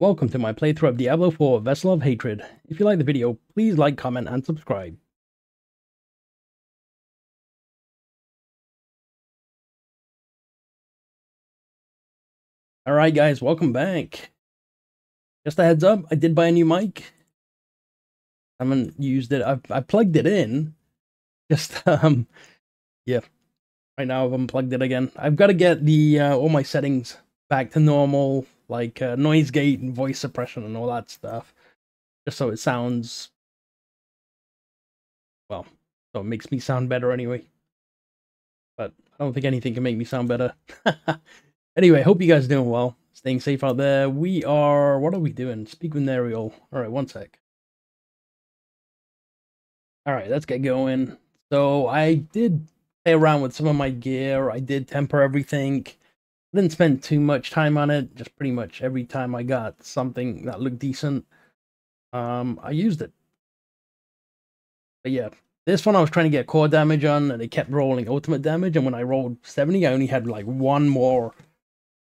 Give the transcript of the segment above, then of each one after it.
Welcome to my playthrough of Diablo 4 Vessel of Hatred. If you like the video, please like, comment, and subscribe. Alright guys, welcome back. Just a heads up, I did buy a new mic. I haven't used it. I've I plugged it in. Just um yeah. Right now I've unplugged it again. I've got to get the uh, all my settings back to normal like uh, noise gate and voice suppression and all that stuff, just so it sounds well, so it makes me sound better anyway. But I don't think anything can make me sound better. anyway, hope you guys are doing well, staying safe out there. We are, what are we doing? Speak with Neyrelle. All right, one sec. All right, let's get going. So I did play around with some of my gear. I did temper everything. Didn't spend too much time on it. Just pretty much every time I got something that looked decent, um, I used it. But yeah, this one I was trying to get core damage on, and it kept rolling ultimate damage. And when I rolled 70, I only had like one more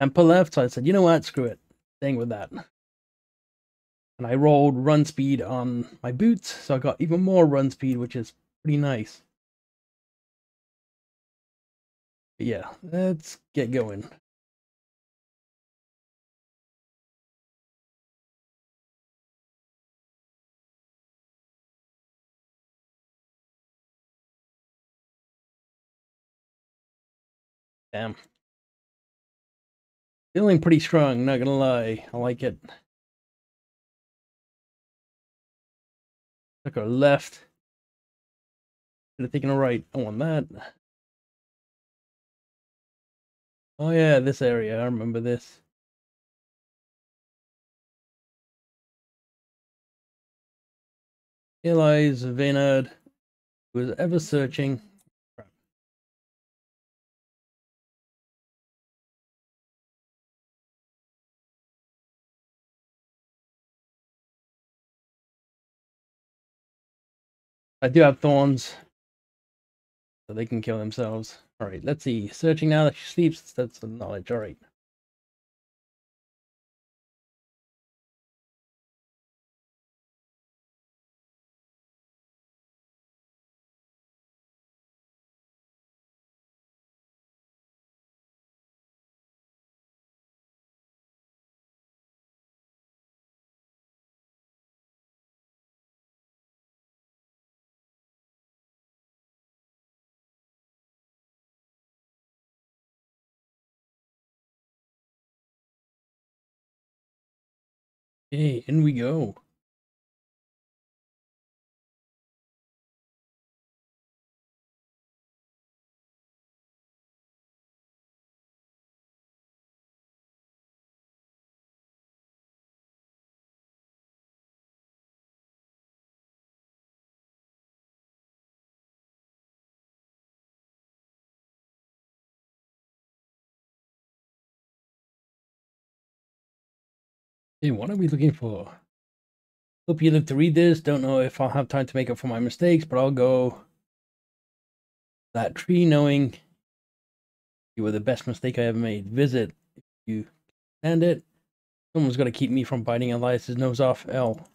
temper left. So I said, you know what, screw it, staying with that. And I rolled run speed on my boots, so I got even more run speed, which is pretty nice. But yeah, let's get going. Damn. Feeling pretty strong, not gonna lie. I like it. Took a left. Should have taken a right. I want that. Oh yeah, this area. I remember this. Here lies Vaynard, who is ever searching I do have thorns. So they can kill themselves. Alright, let's see. Searching now that she sleeps, that's the knowledge. Alright. Okay, in we go. Hey, what are we looking for? Hope you live to read this. Don't know if I'll have time to make up for my mistakes, but I'll go that tree knowing you were the best mistake I ever made. Visit if you stand it. Someone's got to keep me from biting Elias's nose off. L.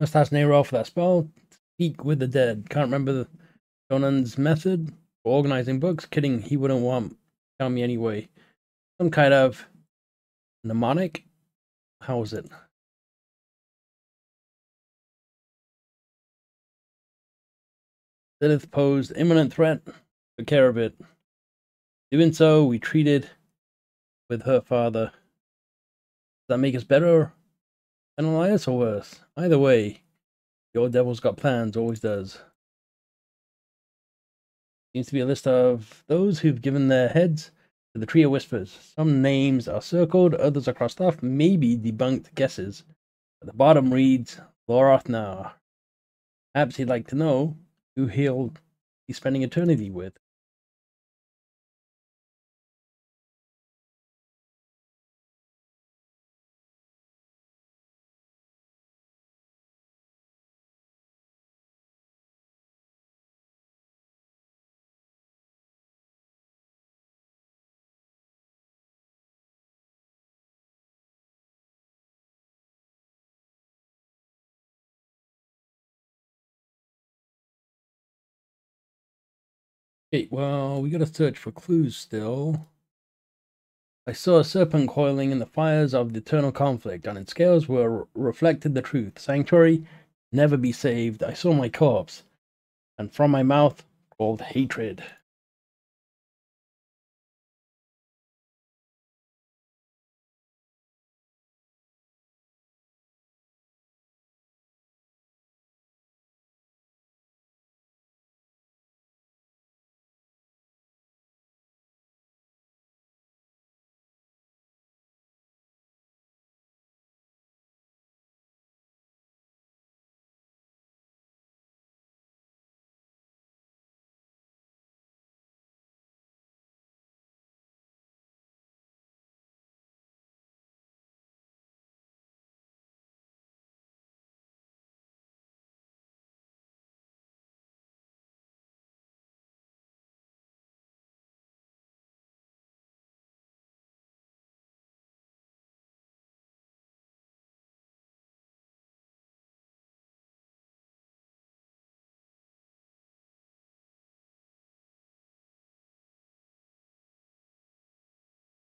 Must ask Nero for that spell. Speak with the dead. Can't remember the method for organizing books. Kidding, he wouldn't want tell me anyway. Some kind of mnemonic. How is it? Lilith posed imminent threat. Took care of it. Doing so, we treated with her father. Does that make us better Elias or worse. Either way, your devil's got plans, always does. Seems to be a list of those who've given their heads to the Tree of Whispers. Some names are circled, others are crossed off, maybe debunked guesses. At the bottom reads Lorath Nahr. Perhaps he'd like to know who he'll be spending eternity with. Okay, well, we gotta search for clues still. I saw a serpent coiling in the fires of the eternal conflict. On its scales were reflected the truth. Sanctuary, never be saved. I saw my corpse, and from my mouth crawled hatred.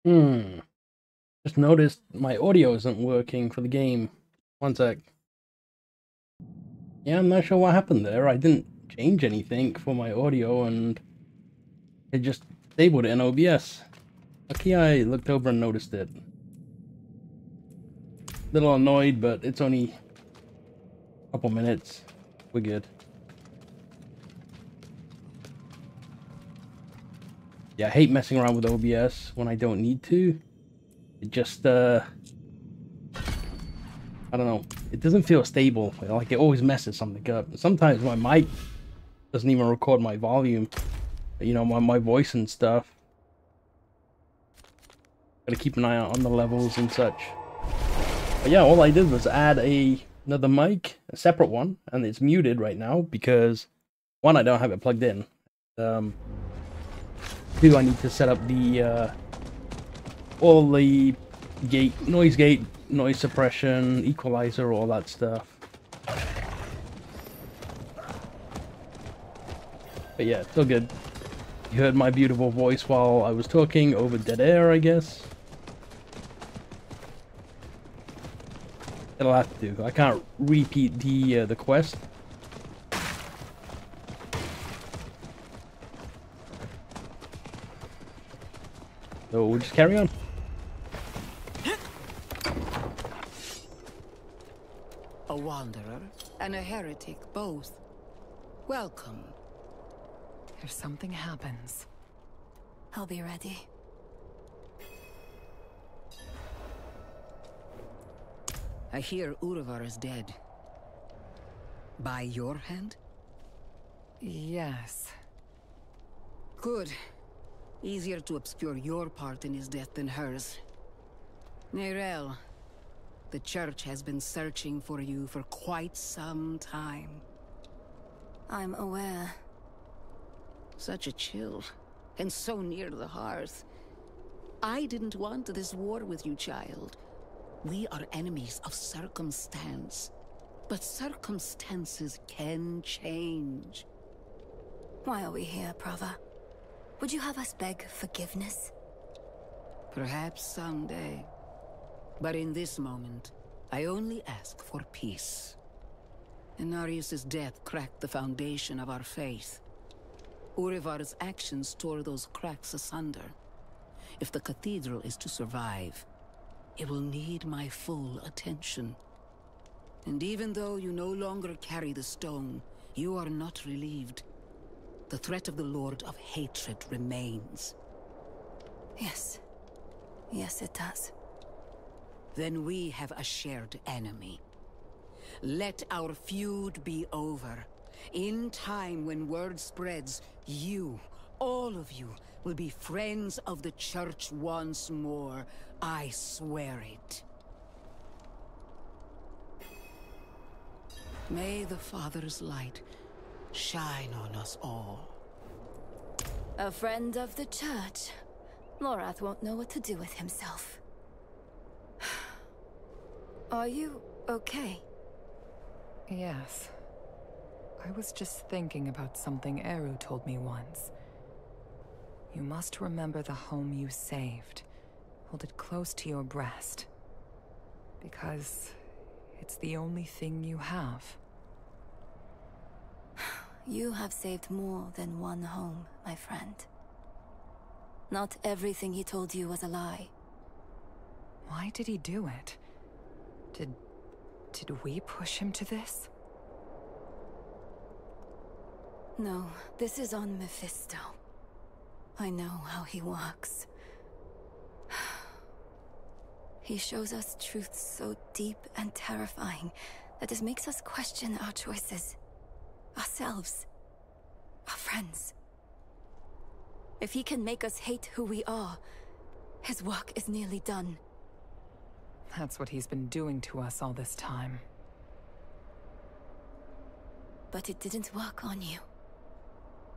Hmm. Just noticed my audio isn't working for the game. One sec. Yeah, I'm not sure what happened there. I didn't change anything for my audio and it just disabled it in OBS. Lucky I looked over and noticed it. Little annoyed, but it's only a couple minutes. We're good. Yeah, I hate messing around with OBS when I don't need to. It just, uh... I don't know. It doesn't feel stable. Like, it always messes something up. Sometimes my mic doesn't even record my volume. You know, my, my voice and stuff. Gotta keep an eye out on the levels and such. But yeah, all I did was add a another mic, a separate one, and it's muted right now because, one, I don't have it plugged in. Um, Two, I need to set up the uh, all the gate, noise gate, noise suppression, equalizer, all that stuff. But yeah, still good. You heard my beautiful voice while I was talking over dead air, I guess. It'll have to. I can't repeat the uh, the quest. So we'll just carry on. A wanderer and a heretic both. Welcome. If something happens, I'll be ready. I hear Urivar is dead. By your hand? yes. Good. Easier to obscure your part in his death than hers. Neyrelle, the Church has been searching for you for quite some time. I'm aware. Such a chill, and so near the hearth. I didn't want this war with you, child. We are enemies of circumstance. But circumstances can change. Why are we here, brother? Would you have us beg forgiveness? Perhaps someday. But in this moment, I only ask for peace. Inarius' death cracked the foundation of our faith. Urivar's actions tore those cracks asunder. If the cathedral is to survive, it will need my full attention. And even though you no longer carry the stone, you are not relieved. The threat of the Lord of Hatred remains. Yes. Yes, it does. Then we have a shared enemy. Let our feud be over. In time, when word spreads, you, all of you, will be friends of the Church once more. I swear it. May the Father's light shine on us all. A friend of the church. Lorath won't know what to do with himself. Are you okay? Yes. I was just thinking about something Eru told me once. You must remember the home you saved. Hold it close to your breast. Because it's the only thing you have. You have saved more than one home, my friend. Not everything he told you was a lie. Why did he do it? Did... did we push him to this? No, this is on Mephisto. I know how he works. He shows us truths so deep and terrifying that it makes us question our choices. Ourselves. Our friends. If he can make us hate who we are, his work is nearly done. That's what he's been doing to us all this time. But it didn't work on you.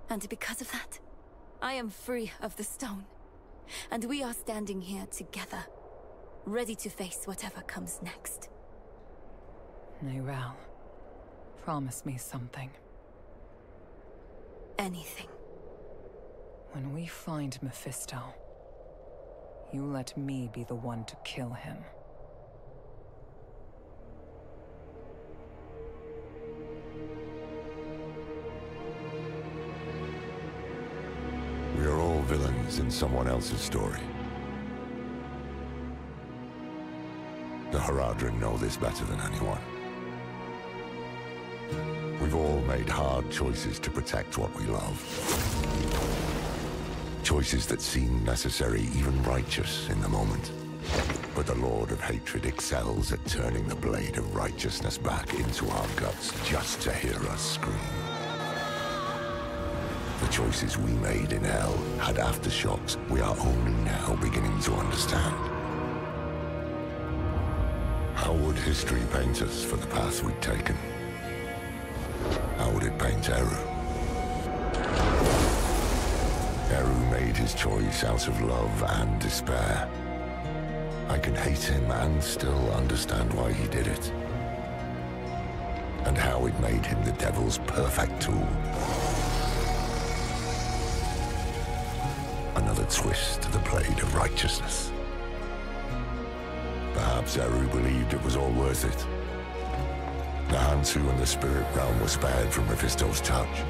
And because of that, I am free of the stone. And we are standing here together ready to face whatever comes next. Neyrelle, promise me something. Anything. When we find Mephisto, you let me be the one to kill him. We are all villains in someone else's story. The Horadrim know this better than anyone. We've all made hard choices to protect what we love. Choices that seem necessary, even righteous in the moment. But the Lord of Hatred excels at turning the blade of righteousness back into our guts just to hear us scream. The choices we made in Hell had aftershocks we are only now beginning to understand. How would history paint us for the path we'd taken? Paint Eru? Eru made his choice out of love and despair. I can hate him and still understand why he did it. And how it made him the devil's perfect tool. Another twist to the blade of righteousness. Perhaps Eru believed it was all worth it. Hantu and the spirit realm were spared from Mephisto's touch.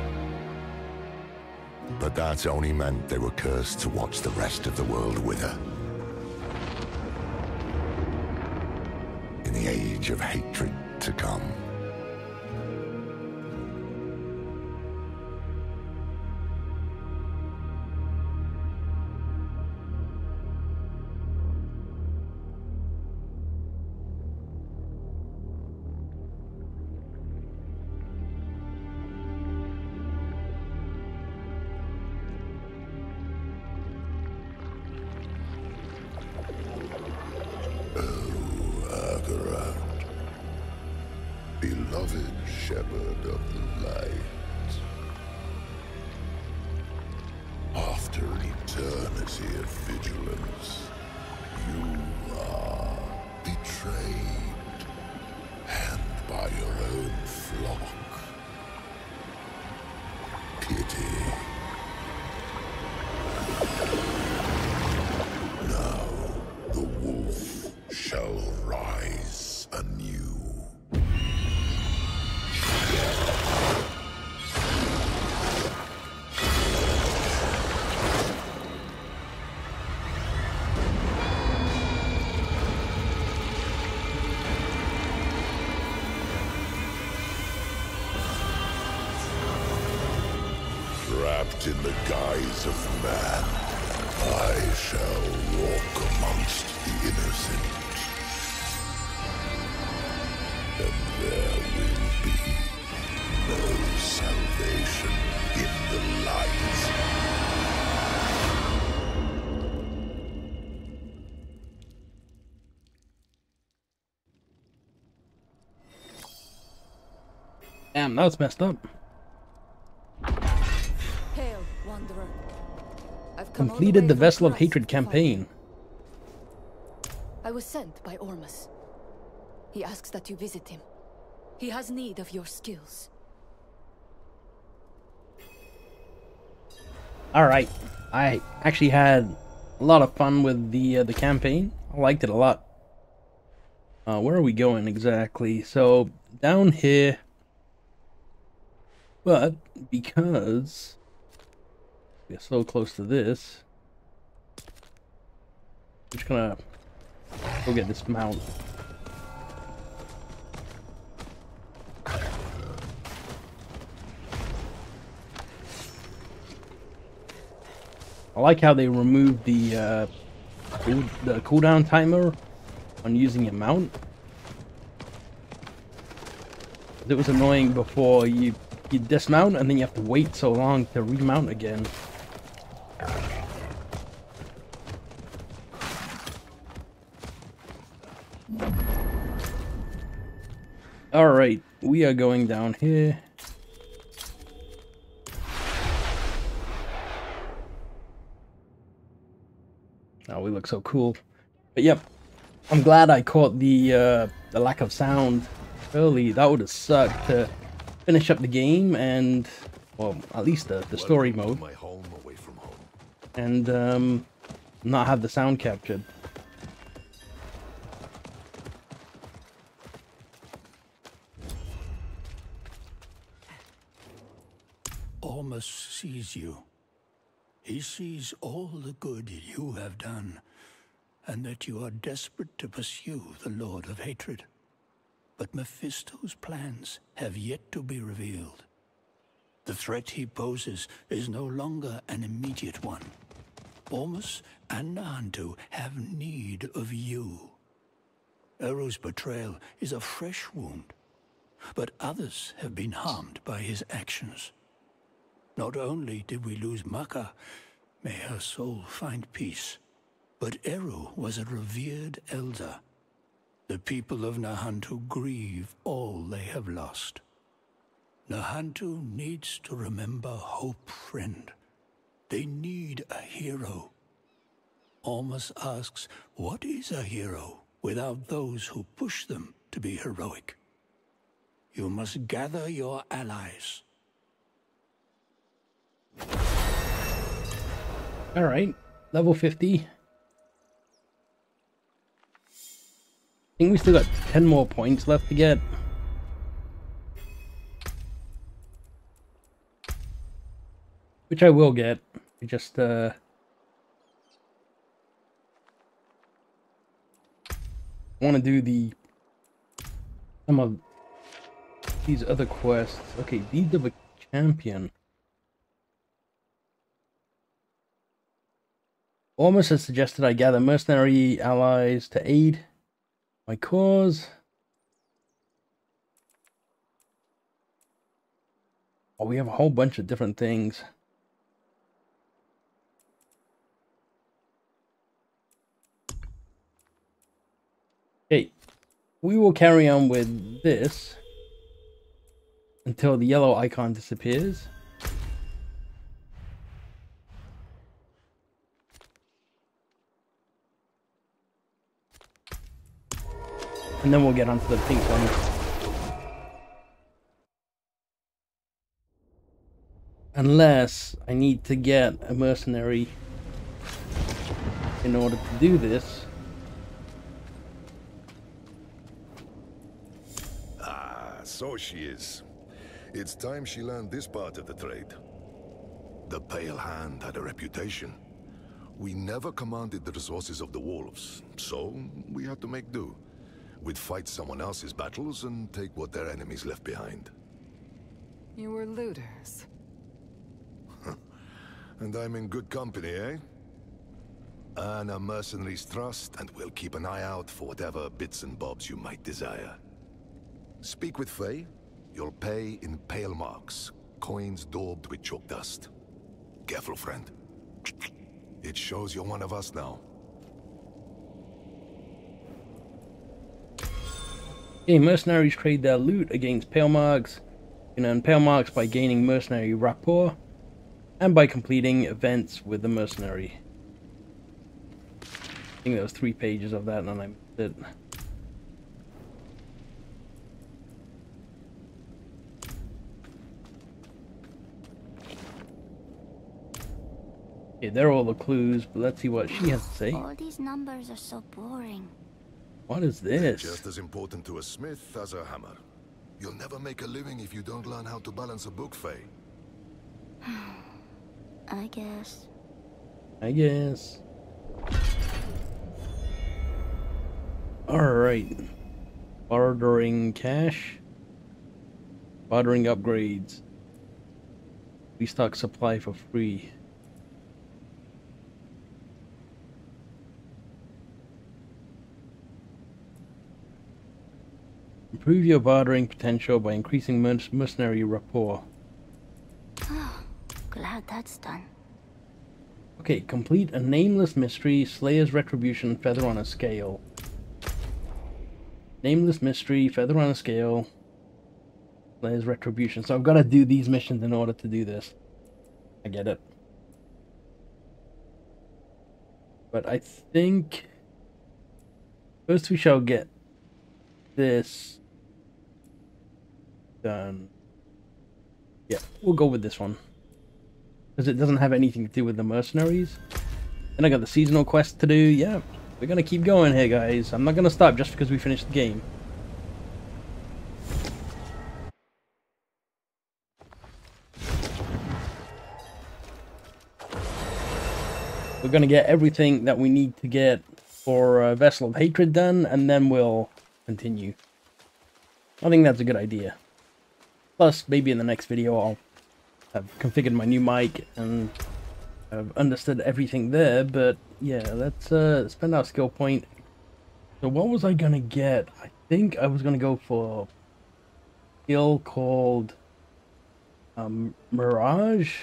But that only meant they were cursed to watch the rest of the world wither. In the age of hatred to come. Shall walk amongst the innocent. And there will be no salvation in the light. Damn, that was messed up. Completed the Vessel of Hatred campaign. I was sent by Ormus. He asks that you visit him. He has need of your skills. All right, I actually had a lot of fun with the uh, the campaign. I liked it a lot. Uh, where are we going exactly? So down here, but because we're so close to this, I'm just gonna go get this mount. I like how they removed the uh, cool, the cooldown timer on using a mount. It was annoying before you you dismount and then you have to wait so long to remount again. Alright, we are going down here. Oh, we look so cool. But yep, I'm glad I caught the uh, the lack of sound early. That would have sucked to finish up the game and, well, at least the, the story mode. My home away from home. And um, not have the sound captured. Ormus sees you. He sees all the good you have done, and that you are desperate to pursue the Lord of Hatred. But Mephisto's plans have yet to be revealed. The threat he poses is no longer an immediate one. Ormus and Nahantu have need of you. Eru's betrayal is a fresh wound, but others have been harmed by his actions. Not only did we lose Maka, may her soul find peace, but Eru was a revered elder. The people of Nahantu grieve all they have lost. Nahantu needs to remember hope, friend. They need a hero. Ormus asks, what is a hero without those who push them to be heroic? You must gather your allies. Alright, level 50. I think we still got 10 more points left to get. Which I will get. I just, uh... want to do the... Some of these other quests. Okay, Deed of a Champion. Ormus has suggested I gather mercenary allies to aid my cause. Oh, we have a whole bunch of different things. Okay, we will carry on with this until the yellow icon disappears. And then we'll get onto the pink one. Unless I need to get a mercenary in order to do this. Ah, so she is. It's time she learned this part of the trade. The Pale Hand had a reputation. We never commanded the resources of the wolves, so we had to make do. We'd fight someone else's battles and take what their enemies left behind. You were looters. And I'm in good company, eh? Earn a mercenary's trust, and we'll keep an eye out for whatever bits and bobs you might desire. Speak with Faye. You'll pay in pale marks, coins daubed with chalk dust. Careful, friend. It shows you're one of us now. Okay, mercenaries trade their loot against pale marks. You can earn pale marks by gaining mercenary rapport and by completing events with the mercenary. I think there was three pages of that and I missed it. Okay, there are all the clues, but let's see what she has to say. All these numbers are so boring. What is this? Just as important to a smith as a hammer. You'll never make a living if you don't learn how to balance a book, Faye. I guess. I guess. Alright. Bartering cash. Bartering upgrades. Restock supply for free. Improve your bartering potential by increasing merc- mercenary rapport. Oh, glad that's done. Okay, complete a nameless mystery, Slayer's Retribution, Feather on a Scale. Nameless mystery, Feather on a Scale, Slayer's Retribution. So I've got to do these missions in order to do this. I get it. But I think first we shall get this done. Yeah, we'll go with this one because it doesn't have anything to do with the mercenaries. Then I got the seasonal quest to do. Yeah, we're gonna keep going here, guys. I'm not gonna stop just because we finished the game. We're gonna get everything that we need to get for uh, Vessel of Hatred done, and then we'll continue. I think that's a good idea. Plus, maybe in the next video I'll have configured my new mic and I've understood everything there, but yeah, let's uh, spend our skill point. So what was I gonna get? I think I was gonna go for skill called um, Mirage.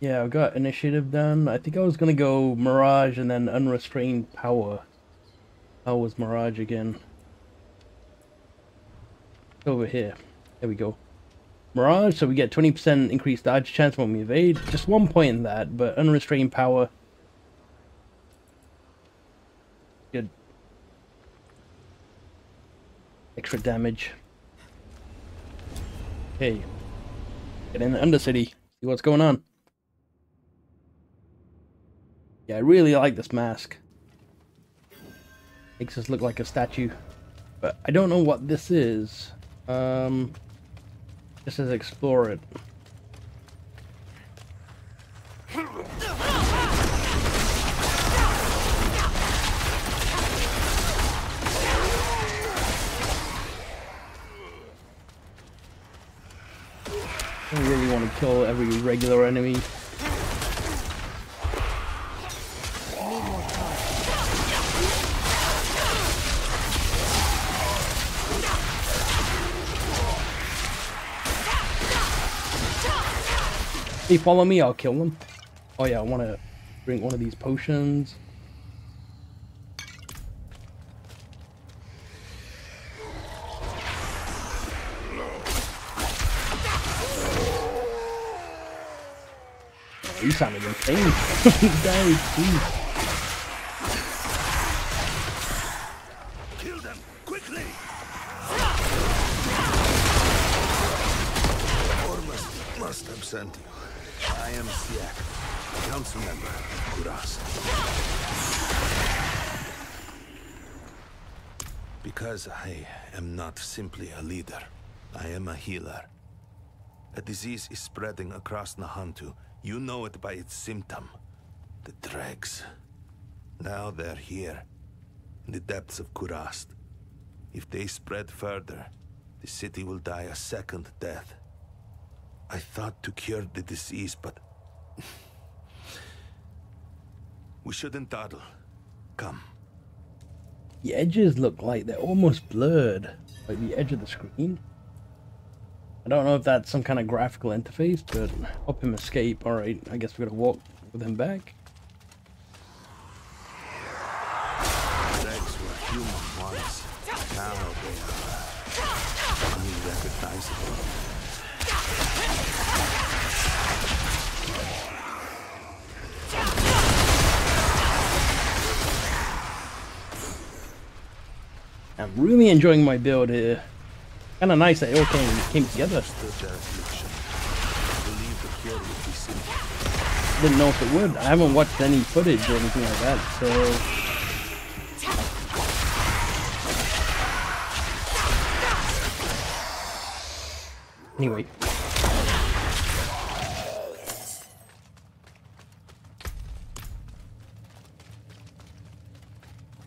Yeah, I got initiative done. I think I was gonna go Mirage and then Unrestrained Power. How was Mirage again? Over here. There we go. Mirage, so we get 20% increased dodge chance when we evade. Just one point in that, but unrestrained power. Good. Extra damage. Okay. Get in the Undercity. See what's going on. Yeah, I really like this mask. Makes us look like a statue. But I don't know what this is. Um, this says explore it. I really want to kill every regular enemy. Hey, follow me, I'll kill them. Oh yeah, I want to drink one of these potions. Oh, you sounded insane. Dang, jeez. Because I am not simply a leader, I am a healer. A disease is spreading across Nahantu. You know it by its symptom. The dregs. Now they're here, in the depths of Kurast. If they spread further, the city will die a second death. I thought to cure the disease, but... we shouldn't dawdle. Come. The edges look like they're almost blurred, like the edge of the screen. I don't know if that's some kind of graphical interface, but help him escape. Alright, I guess we're gonna walk with him back. Human once. Now they are... unrecognizable. Really enjoying my build here. Kinda nice that it all came, came together. Didn't know if it would. I haven't watched any footage or anything like that, so Anyway.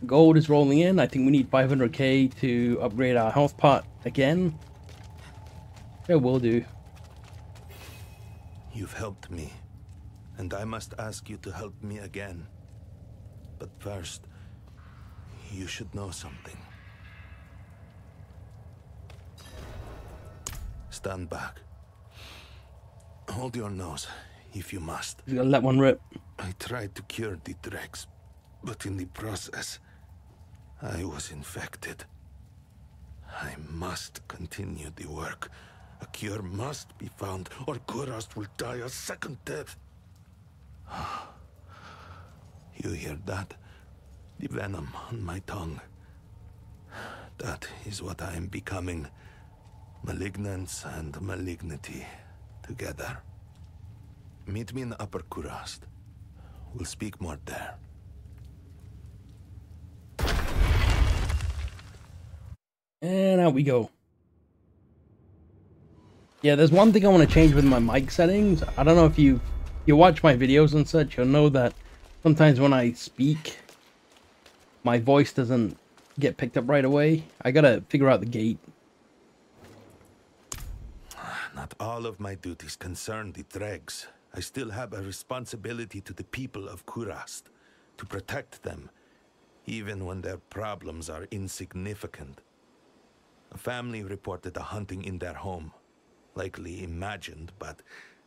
Gold is rolling in. I think we need 500k to upgrade our health pot again. It will do. You've helped me, and I must ask you to help me again. But first, you should know something. Stand back. Hold your nose, if you must. He's gonna let one rip. I tried to cure the dregs, but in the process, I was infected. I must continue the work. A cure must be found, or Kurast will die a second death. You hear that? The venom on my tongue. That is what I am becoming. Malignance and malignity together. Meet me in Upper Kurast. We'll speak more there. And out we go. Yeah, there's one thing I want to change with my mic settings. I don't know if you you watch my videos and such, you'll know that sometimes when I speak, my voice doesn't get picked up right away. I gotta figure out the gate. Not all of my duties concern the dregs. I still have a responsibility to the people of Kurast, to protect them, even when their problems are insignificant. A family reported a hunting in their home. Likely imagined, but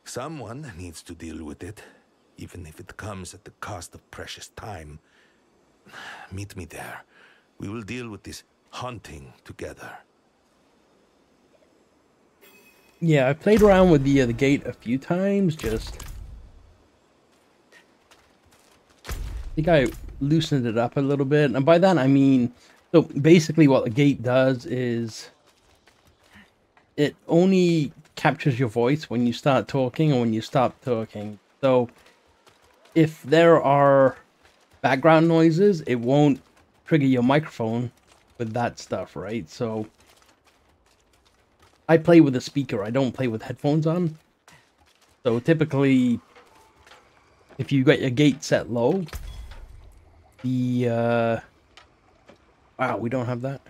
someone needs to deal with it, even if it comes at the cost of precious time. Meet me there. We will deal with this hunting together. Yeah, I played around with the uh, the gate a few times. Just, I think I loosened it up a little bit, and by that I mean, so basically, what the gate does is it only captures your voice when you start talking or when you stop talking. So, if there are background noises, it won't trigger your microphone with that stuff, right? So I play with a speaker. I don't play with headphones on. So typically, if you got your gate set low, the uh, wow, we don't have that.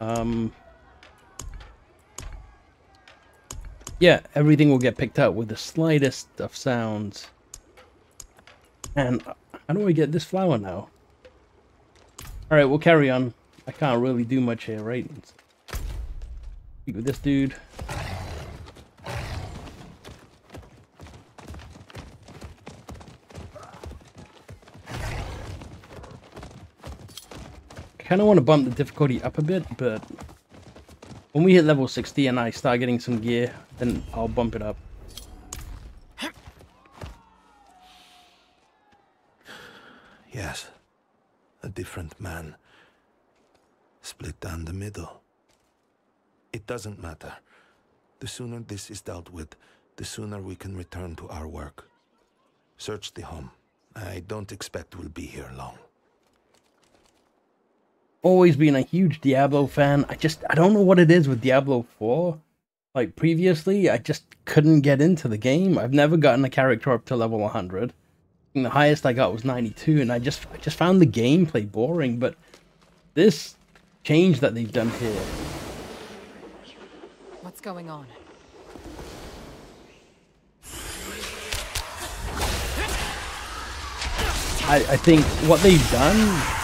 Um, yeah, everything will get picked up with the slightest of sounds. And how do I get this flower now? All right, we'll carry on. I can't really do much here, right? Speak with this dude. Kind of want to bump the difficulty up a bit, but when we hit level 60 and I start getting some gear, then I'll bump it up. Yes, a different man. Split down the middle. It doesn't matter. The sooner this is dealt with, the sooner we can return to our work. Search the home. I don't expect we'll be here long. Always been a huge Diablo fan. I just, I don't know what it is with Diablo 4. Like previously, I just couldn't get into the game. I've never gotten a character up to level 100. And the highest I got was 92, and I just, I just found the gameplay boring. But this change that they've done here What's going on? I, I think what they've done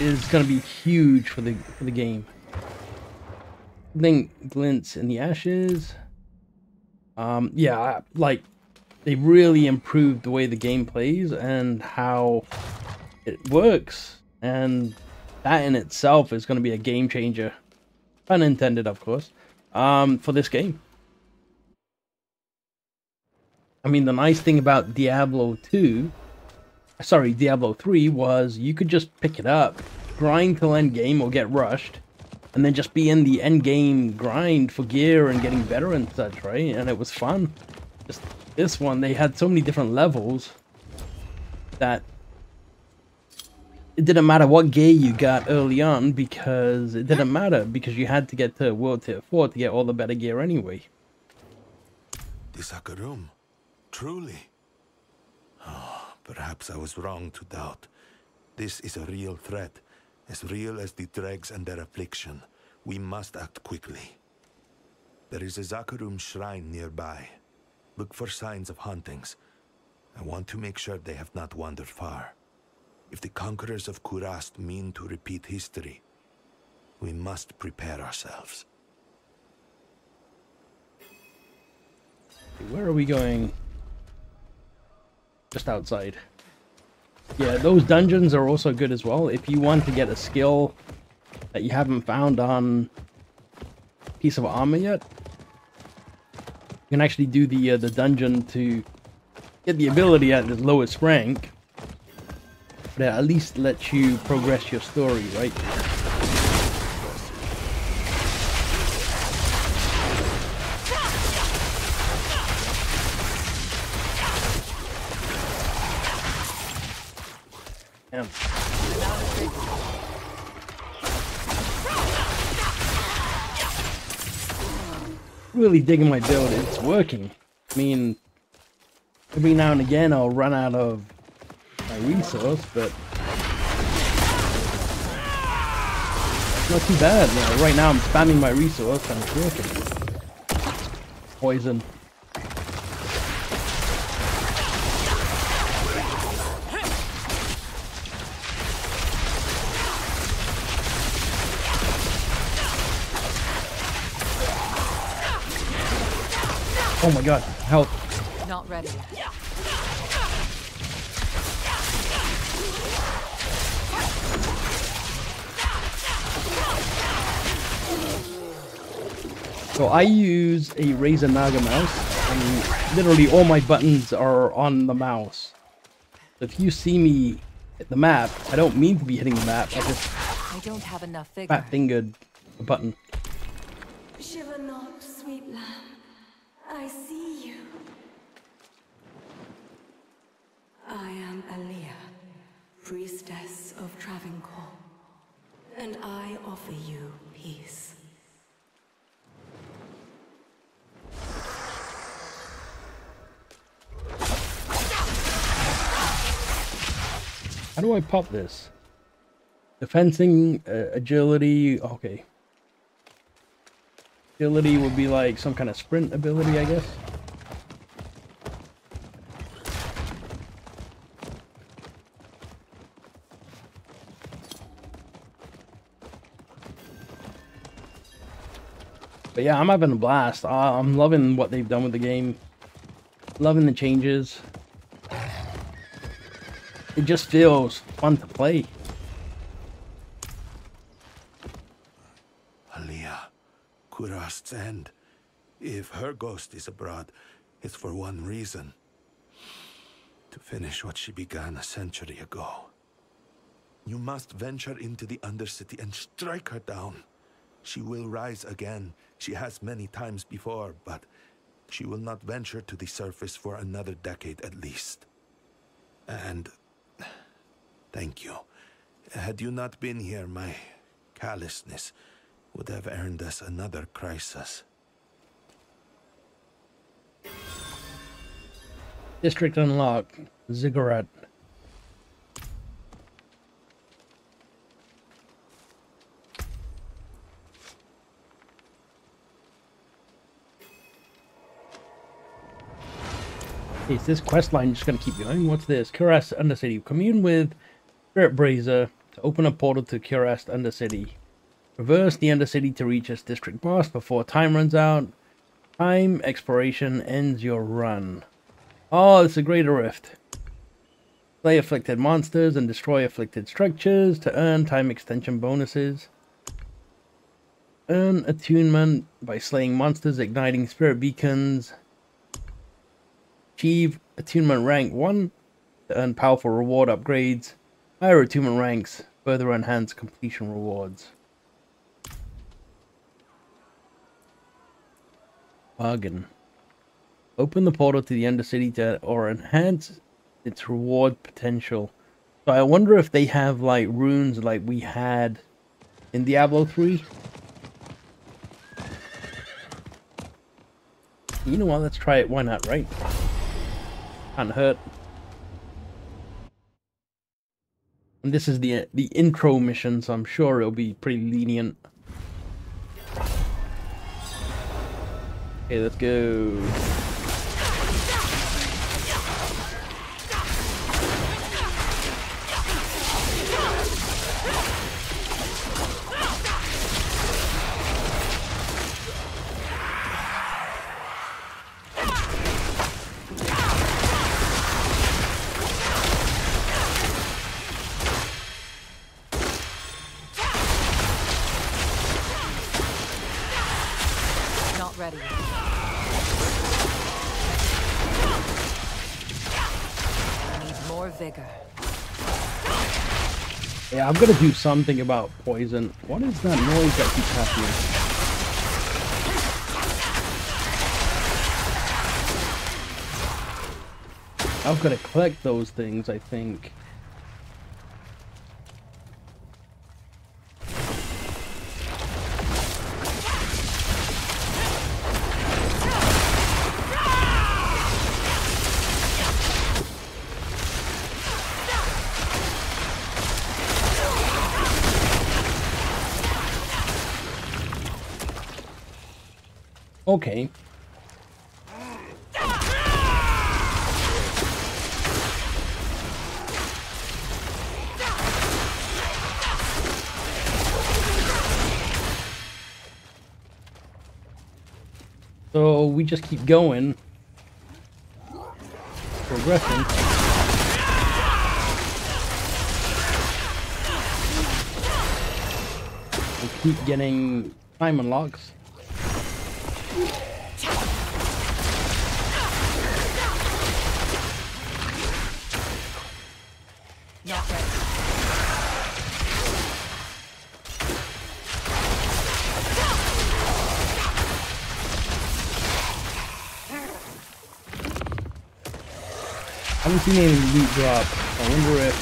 is going to be huge for the for the game. I think glints in the ashes. Um, yeah, like they really improved the way the game plays and how it works, and that in itself is going to be a game changer, unintended, of course, um, for this game. I mean, the nice thing about Diablo 2 sorry, Diablo 3 was you could just pick it up, grind till end game or get rushed, and then just be in the end game grind for gear and getting better and such, right? And it was fun. Just this one, they had so many different levels that it didn't matter what gear you got early on because it didn't matter because you had to get to World Tier 4 to get all the better gear anyway. The Zakarum? Truly? Oh, perhaps I was wrong to doubt. This is a real threat, as real as the dregs and their affliction. We must act quickly. There is a Zakarum shrine nearby. Look for signs of hauntings. I want to make sure they have not wandered far. If the conquerors of Kurast mean to repeat history, we must prepare ourselves. Where are we going? Just outside. Yeah, those dungeons are also good as well. If you want to get a skill that you haven't found on piece of armor yet, you can actually do the uh, the dungeon to get the ability at the lowest rank. But at least lets you progress your story, right? Really digging my build. It's working. I mean, every now and again I'll run out of my resource, but it's not too bad. You know, right now I'm spamming my resource and it's working. Poison. Oh my god, help. Not ready. So I use a Razer Naga mouse, and literally all my buttons are on the mouse. So if you see me hit the map, I don't mean to be hitting the map, I just I don't have enough vigor. fat fingered the button. Shiver not, sweet lamb. I see you. I am Aliyah, priestess of Travincal, and I offer you peace. How do I pop this? Defensing, uh, agility, okay. Agility would be like some kind of sprint ability, I guess. But yeah, I'm having a blast. I- I'm loving what they've done with the game. Loving the changes. It just feels fun to play. Kurast's end. If her ghost is abroad, it's for one reason. To finish what she began a century ago. You must venture into the Undercity and strike her down. She will rise again. She has many times before, but she will not venture to the surface for another decade at least. And thank you. Had you not been here, my callousness would have earned us another crisis. District unlocked. Ziggurat. Is this quest line just gonna keep going? What's this? Kurast Undercity. Commune with Spirit Brazier to open a portal to Kurast Undercity. Reverse the Undercity to reach its district boss before time runs out. Time exploration ends your run. Oh, it's a greater rift. Slay afflicted monsters and destroy afflicted structures to earn time extension bonuses. Earn attunement by slaying monsters, igniting spirit beacons. Achieve attunement rank 1 to earn powerful reward upgrades. Higher attunement ranks further enhance completion rewards. Bargain. Open the portal to the Undercity to or enhance its reward potential. So I wonder if they have like runes like we had in Diablo 3. You know what? Let's try it. Why not, right? Can't hurt. And this is the the intro mission, so I'm sure it'll be pretty lenient. Okay, let's go. Yeah, I've got to do something about poison. What is that noise that keeps happening? I've got to collect those things, I think. Okay. So we just keep going. Progressing. We keep getting time unlocks. I haven't seen any loot drop. I wonder if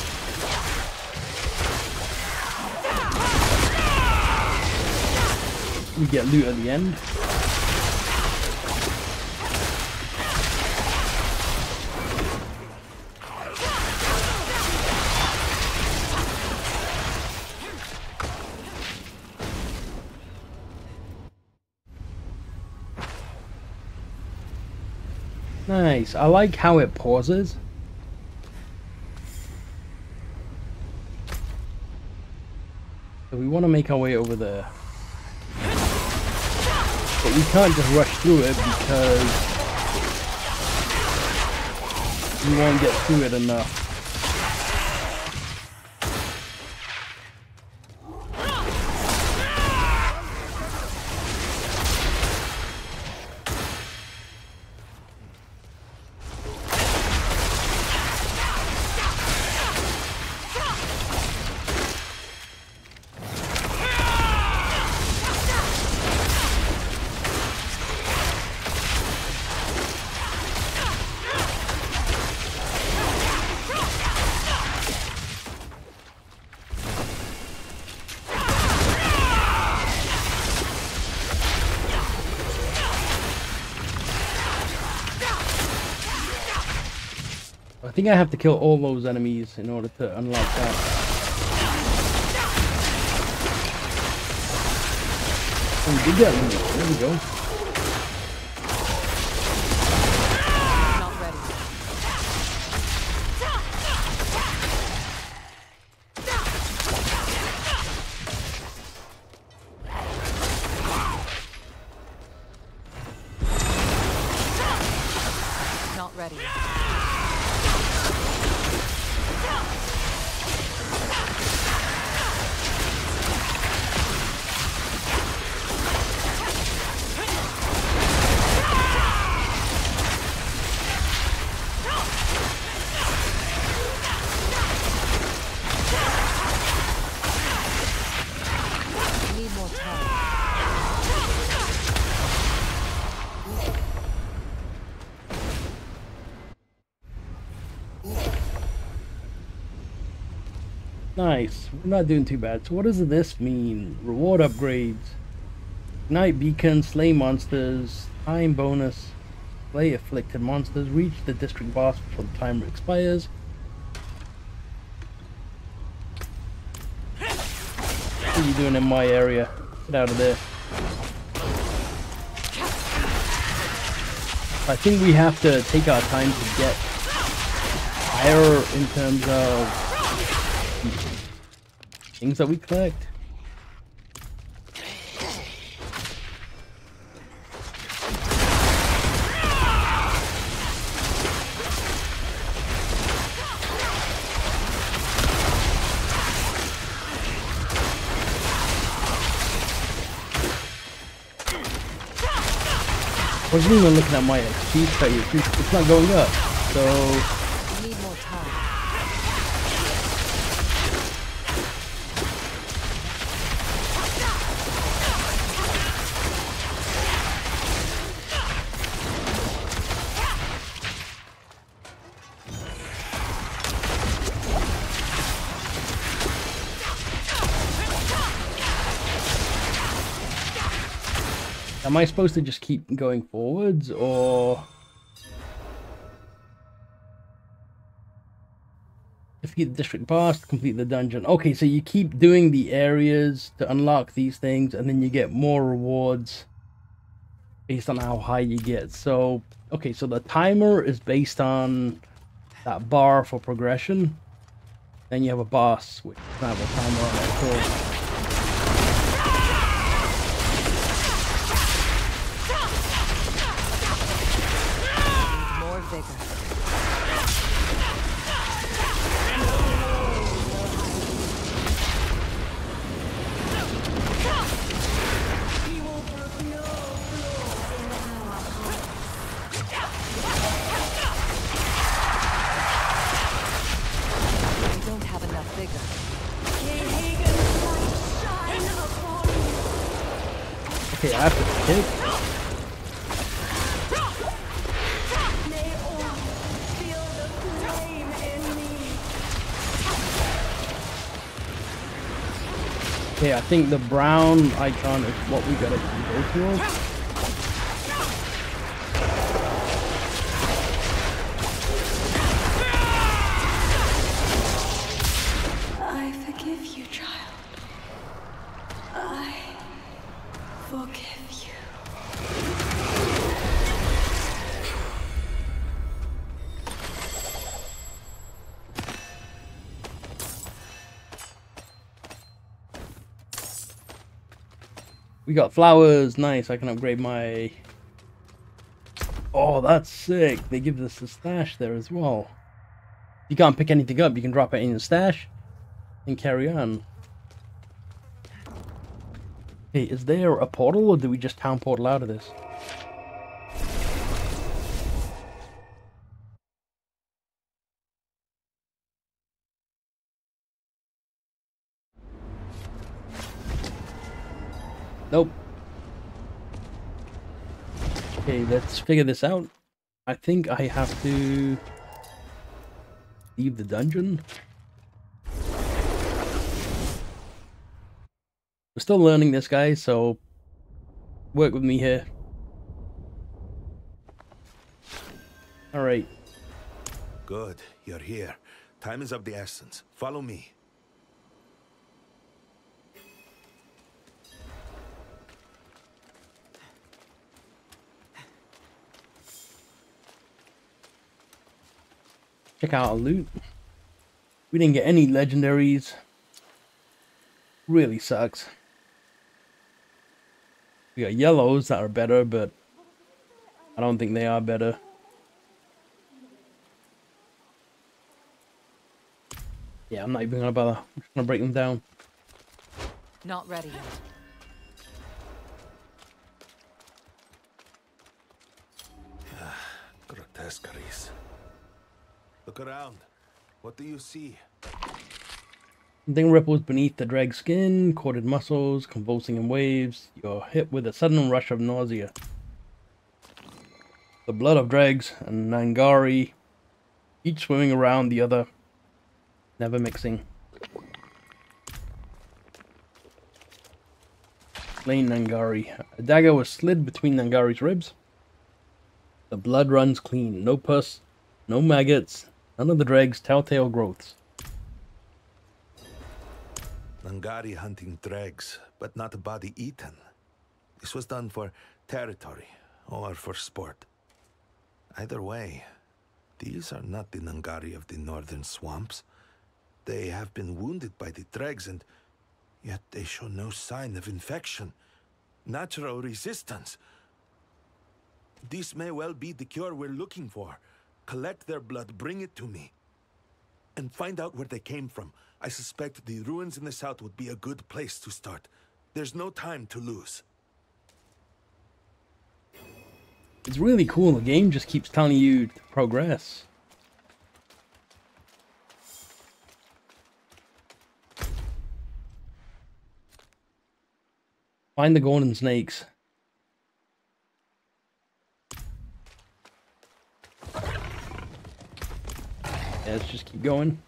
we get loot at the end. Nice. I like how it pauses. So we want to make our way over there. But we can't just rush through it because we won't get through it enough. Think I have to kill all those enemies in order to unlock that. Oh, we did loot. There we go. Not doing too bad. So what does this mean? Reward upgrades. Ignite beacon, slay monsters, time bonus, slay afflicted monsters, reach the district boss before the timer expires. What are you doing in my area? Get out of there. I think we have to take our time to get higher in terms of things that we collect. Wasn't even looking at my XP state, it's not going up, so Am I supposed to just keep going forwards, or... Defeat the district boss, to complete the dungeon. Okay, so you keep doing the areas to unlock these things, and then you get more rewards based on how high you get. So, okay, so the timer is based on that bar for progression. Then you have a boss, which have a timer on it. Think the brown icon is what we gotta go towards. We got flowers. Nice. I can upgrade my... Oh, that's sick. They give us a stash there as well. You can't pick anything up. You can drop it in the stash and carry on. Hey, is there a portal or do we just town portal out of this? Nope. Okay, let's figure this out. I think I have to leave the dungeon. We're still learning this, guys, so work with me here. Alright. Good, you're here. Time is of the essence. Follow me. Check out our loot. We didn't get any legendaries. Really sucks. We got yellows that are better, but I don't think they are better. Yeah, I'm not even gonna bother. I'm just gonna break them down. Not ready yet. Grotesqueries. Look around. What do you see? Something ripples beneath the dragged skin, corded muscles, convulsing in waves. You're hit with a sudden rush of nausea. The blood of dregs and Nangari, each swimming around the other, never mixing. slain Nangari. A dagger was slid between Nangari's ribs. The blood runs clean. No pus, no maggots, none of the dregs, telltale growths. Nangari hunting dregs, but not a body eaten. This was done for territory or for sport. Either way, these are not the Nangari of the northern swamps. They have been wounded by the dregs and yet they show no sign of infection. Natural resistance. This may well be the cure we're looking for. Collect their blood, bring it to me. And find out where they came from. I suspect the ruins in the south would be a good place to start. There's no time to lose. It's really cool. The game just keeps telling you to progress. Find the golden snakes. Yeah, let's just keep going.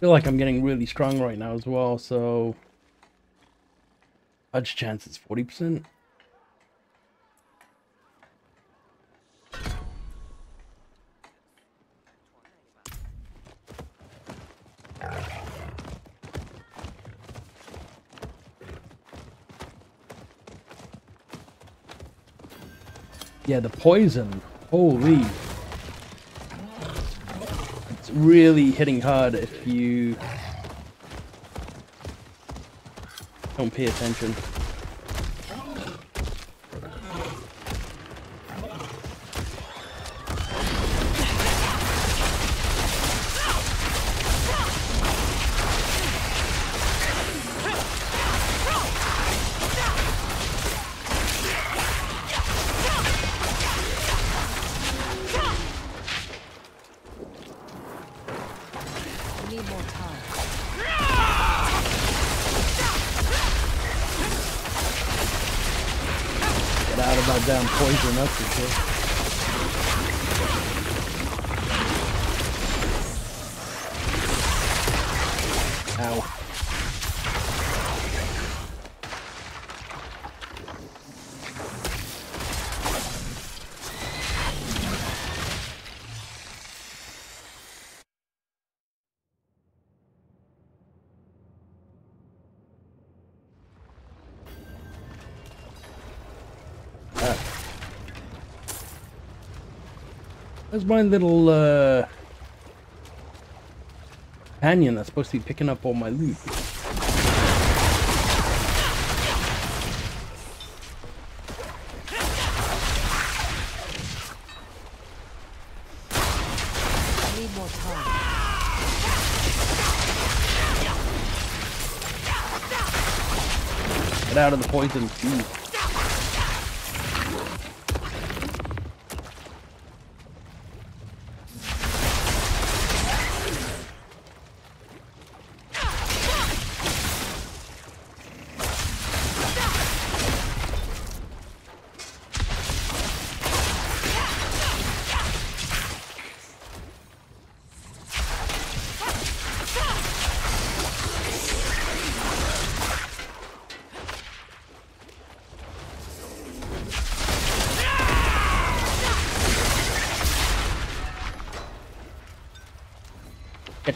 feel like I'm getting really strong right now as well, so Touch chance is 40%. Yeah, the poison. Holy. It's really hitting hard if you don't pay attention. Where's my little, uh... Companion that's supposed to be picking up all my loot? Get out of the poison, please.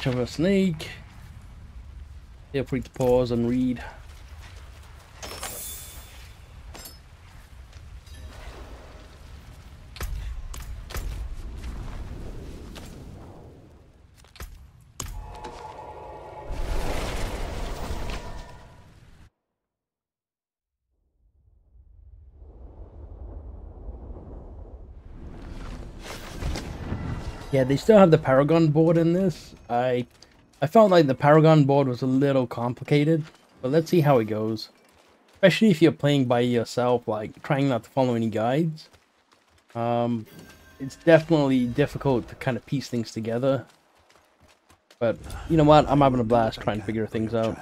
Catch of a snake. Feel free to pause and read. Yeah, they still have the Paragon board in this. I I felt like the Paragon board was a little complicated, but let's see how it goes. Especially if you're playing by yourself, like trying not to follow any guides. Um, it's definitely difficult to kind of piece things together. But you know what? I'm having a blast trying to figure things out.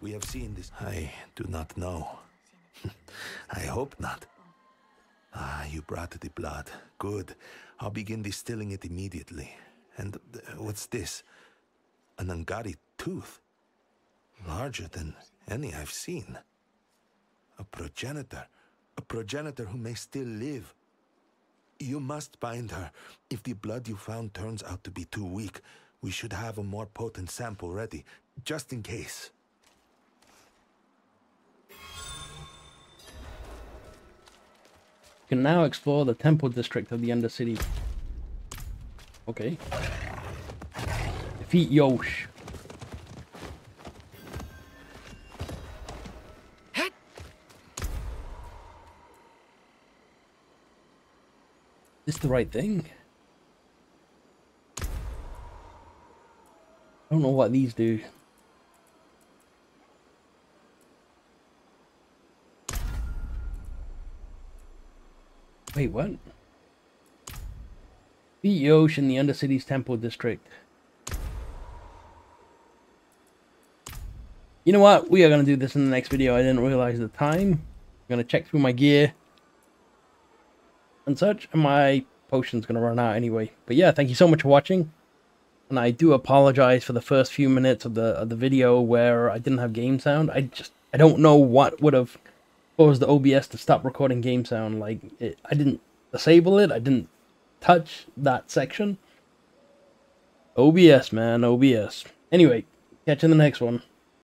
We have seen this. I do not know. I hope not. Ah, you brought the blood. Good. I'll begin distilling it immediately. And uh, what's this? An Angari tooth. Larger than any I've seen. A progenitor. A progenitor who may still live. You must find her. If the blood you found turns out to be too weak, we should have a more potent sample ready, just in case. You can now explore the temple district of the Undercity. Okay. Defeat Yosh. Is this the right thing? I don't know what these do. Wait, what? Beat Yosh in the Undercity's Temple District. You know what? We are going to do this in the next video. I didn't realize the time. I'm going to check through my gear and such. And my potion's going to run out anyway. But yeah, thank you so much for watching. And I do apologize for the first few minutes of the of the video where I didn't have game sound. I just I don't know what would have caused the OBS to stop recording game sound. Like it, I didn't disable it. I didn't touch that section. OBS, man, OBS. Anyway, catch you in the next one.